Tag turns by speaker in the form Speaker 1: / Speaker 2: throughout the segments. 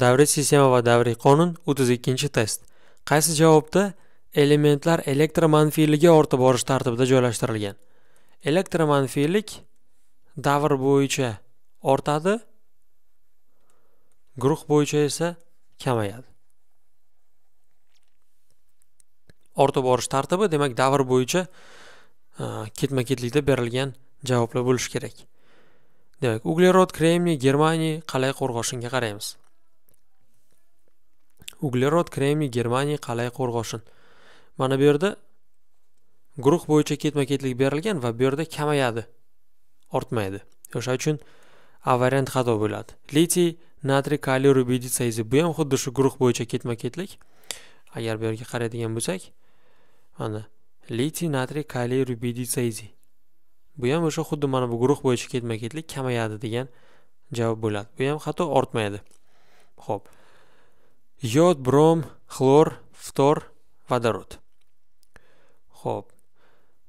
Speaker 1: davriy sistema va davriy qonun o'ttiz ikkinchi test. Qaysi javobda? Elementlar elektromanfiyligi ortib borish tartibida joylashtirilgan. Elektromanfiylik davr bo'yicha ortadi guruh bo'yicha esa kamayadi. Ortib borish tartibi demak davr bo'yicha e, ketma ketlikda berilgan javoblar bo'lishi kerak. Demak uglerod kremniy germaniy qalay qo'rg'oshinga qaraymiz? Uglerod kremniy germaniy qalay qo'rg'oshin mana bu yerda guruh bo'yicha ketma ketlik berilgan va bu yerda kamayadi ortmaydi. O'sha uchun a variant xato bo'ladi. Litiy natriy kaliy rubiditsayzi bu ham xuddi shu guruh bo'yicha ketma ketlik agar bu yerga qaraydigan bo'lsak mana litiy natriy kaliy rubiditsayzi bu ham o'sha xuddi mana bu guruh bo'yicha ketma ketlik kamayadi degan javob bo'ladi. Bu ham xato ortmaydi. Ho'p yod brom xlor ftor vodorod ho'p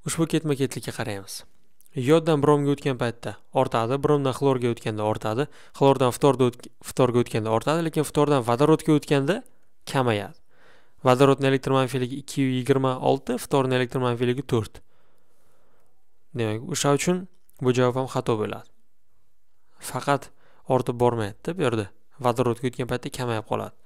Speaker 1: ushbu ketma ketlikka qaraymiz. Yoddan bromga o'tgan paytda ortadi bromdan xlorga o'tganda ortadi xlordan ftorga o'tganda ortadi lekin ftordan vodorodga o'tganda kamayadi. Vodorodni elektromanfiyligi ikki yuz yigirma olti ftorni elektromanfiyligi to'rt. Demak o'sha uchun bu javob ham xato bo'ladi. Faqat ortib bormayapti bu yerda vodorodga o'tgan paytda kamayib qoladi.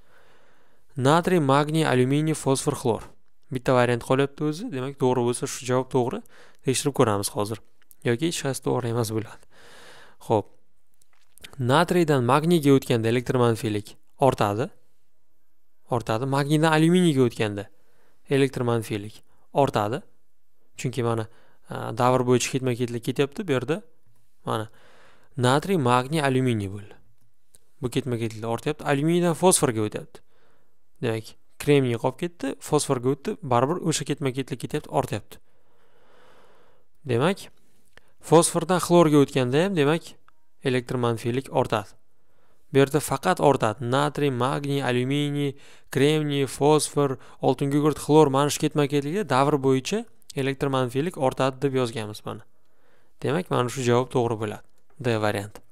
Speaker 1: Natriy magniy alyuminiy fosfor xlor. Bitta variant qolyapti o'zi. Demak to'g'ri bo'lsa shu javob to'g'ri. Tekshirib ko'ramiz hozir. Yoki hech qaysi to'g'ri emas bo'ladi. Ho'p natriydan magniyga o'tganda elektromanfiylik ortadi. Ortadi. Magniydan alyuminiyga o'tganda elektromanfiylik ortadi. Chunki mana davr bo'yicha ketma ketlik ketyapti bu yerda. Mana natriy magniy alyuminiy bo'ldi. Bu ketma ketliklar ortyapti. Alyuminiydan fosforga o'tyapti. Demak kremniy qolib ketdi fosforga o'tdi baribir o'sha ketma ketlik ketyapti ortyapti. Demak fosfordan xlorga o'tganda ham demak elektr manfiylik ortadi. Bu yerda faqat ortadi. Natriy magniy alyuminiy kremniy fosfor oltin gugurt xlor mana shu ketma ketlikda davr bo'yicha elektr manfiylik ortadi deb yozganmiz mana demak mana shu javob to'g'ri bo'ladi d varianti.